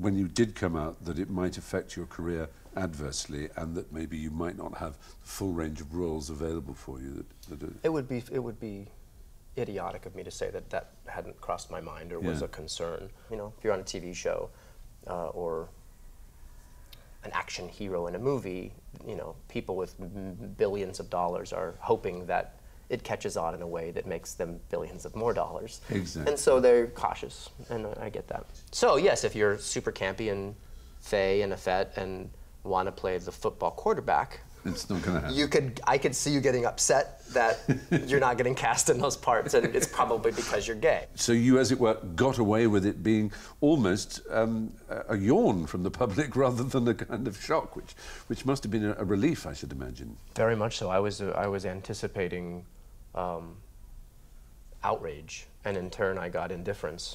when you did come out that it might affect your career adversely and that maybe you might not have the full range of roles available for you? That, that It would be it would be idiotic of me to say that that hadn't crossed my mind or was a concern. You know, if you're on a TV show uh, or an action hero in a movie, you know, people with m- billions of dollars are hoping that it catches on in a way that makes them billions of more dollars. Exactly. And so they're cautious, and I get that. So yes, if you're super campy and fey and a fet and want to play the football quarterback, it's not going to happen. you could I could see you getting upset that you're not getting cast in those parts, and it's probably because you're gay. So you, as it were, got away with it being almost um, a a yawn from the public rather than a kind of shock, which, which must have been a, a relief, I should imagine. Very much so. I was uh, I was anticipating um, outrage, and in turn, I got indifference.